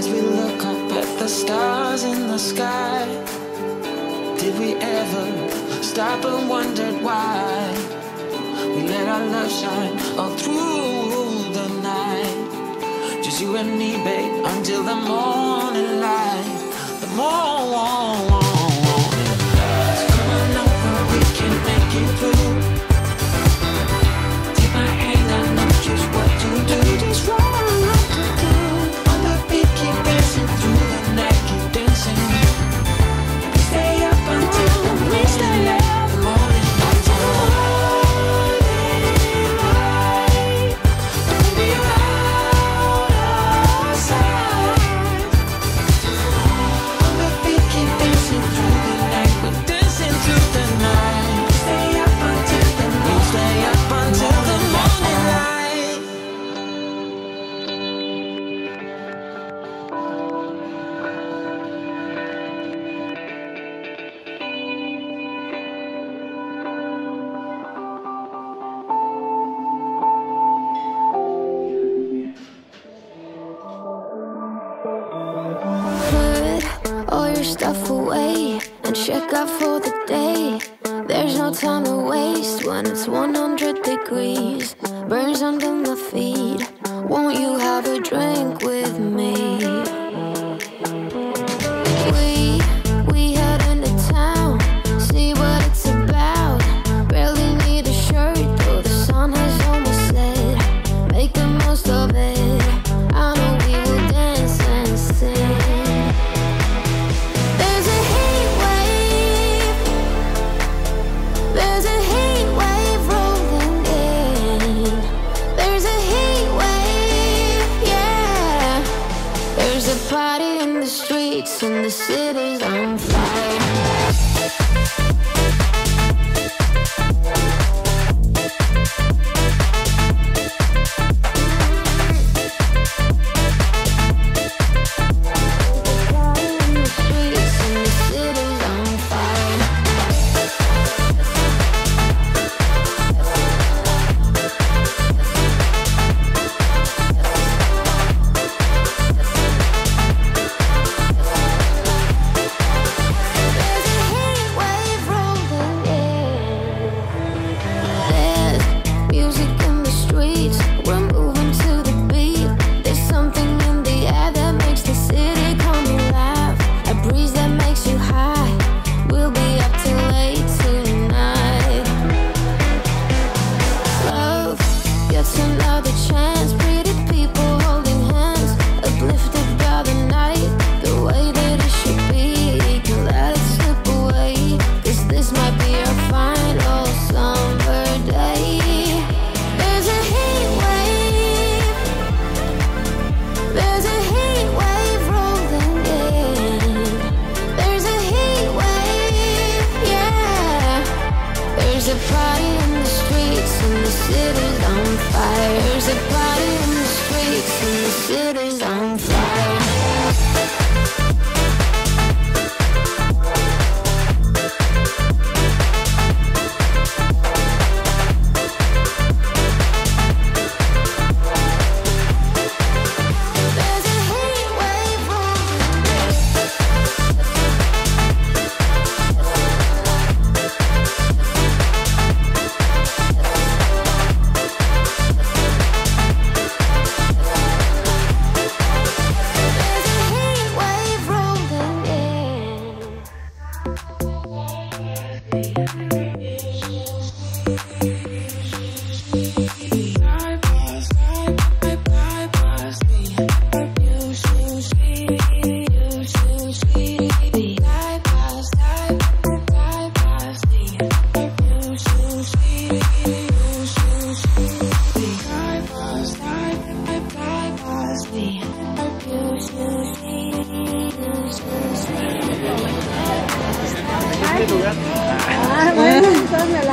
As we look up at the stars in the sky, did we ever stop and wonder why? We let our love shine all through the night. Just you and me, babe, until the morning light. The morning. for the day. There's no time to waste when it's 100 degrees. Burns under my city's on fire. There's a party in the streets in the cities.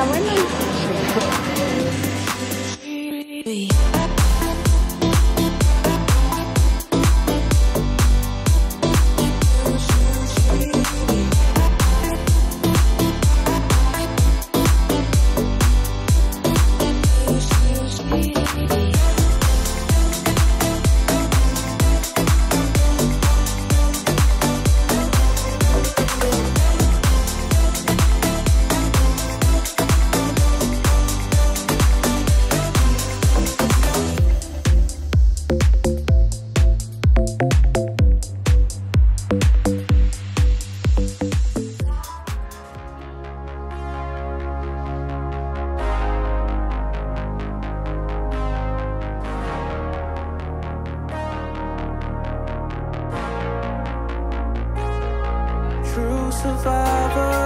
bueno. survivor.